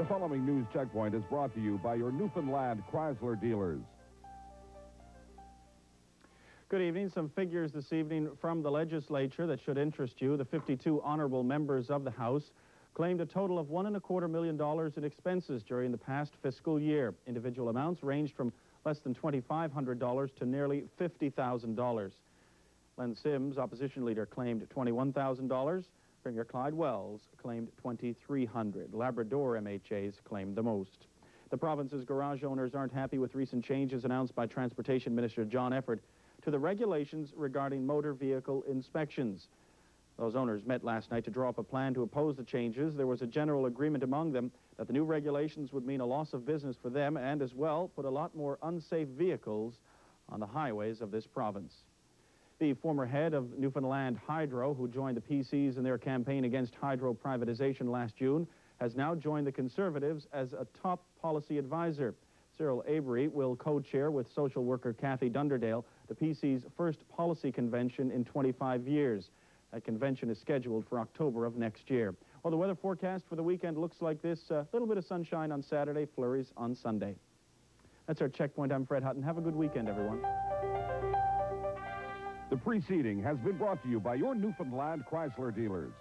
The following news checkpoint is brought to you by your Newfoundland Chrysler dealers. Good evening. Some figures this evening from the legislature that should interest you. The 52 honorable members of the House claimed a total of one and a quarter million dollars in expenses during the past fiscal year. Individual amounts ranged from less than $2,500 to nearly $50,000. Len Simms, opposition leader, claimed $21,000. Premier Clyde Wells claimed 2,300. Labrador MHAs claimed the most. The province's garage owners aren't happy with recent changes announced by Transportation Minister John Efford to the regulations regarding motor vehicle inspections. Those owners met last night to draw up a plan to oppose the changes. There was a general agreement among them that the new regulations would mean a loss of business for them and as well put a lot more unsafe vehicles on the highways of this province. The former head of Newfoundland Hydro, who joined the PCs in their campaign against hydro privatization last June, has now joined the Conservatives as a top policy advisor. Cyril Abery will co-chair with social worker Kathy Dunderdale the PC's first policy convention in 25 years. That convention is scheduled for October of next year. Well, the weather forecast for the weekend looks like this. A little bit of sunshine on Saturday, flurries on Sunday. That's our checkpoint. I'm Fred Hutton. Have a good weekend, everyone. The preceding has been brought to you by your Newfoundland Chrysler dealers.